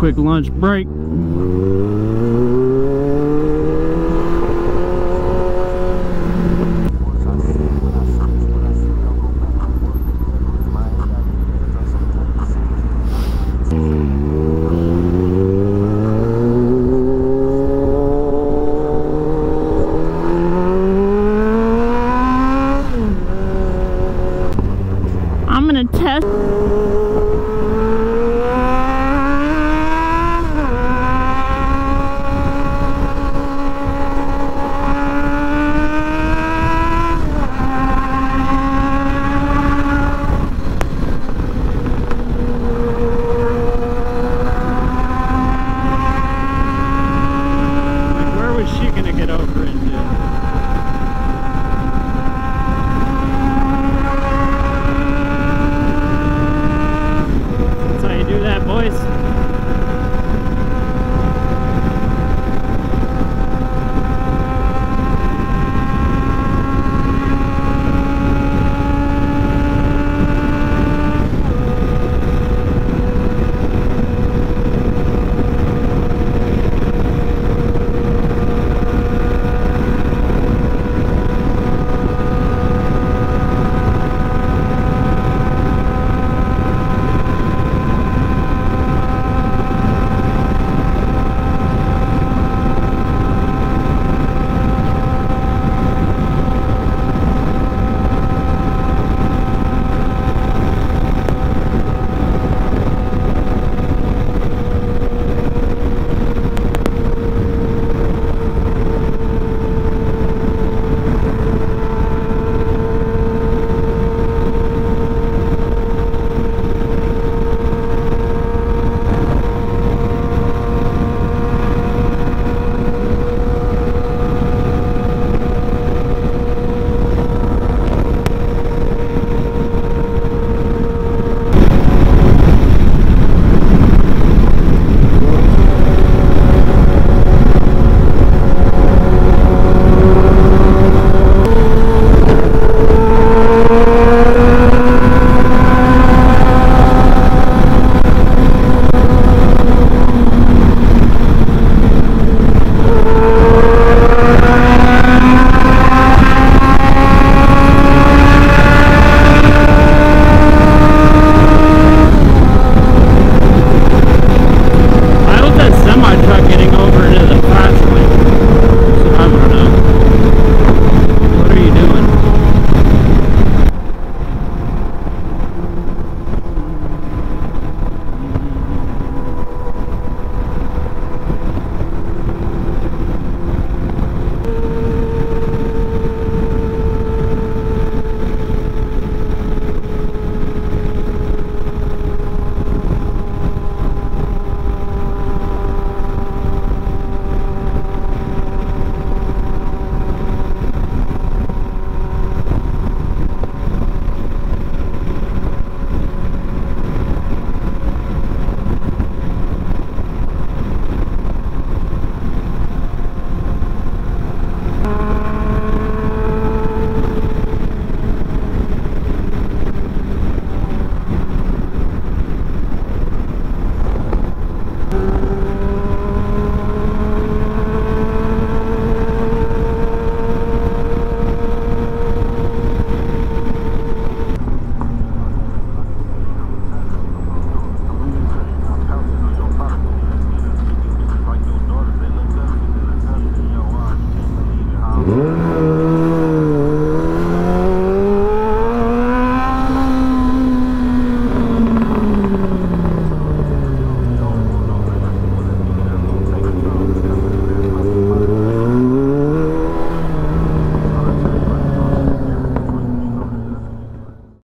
quick lunch break. I'm gonna test right over it, do that, boys.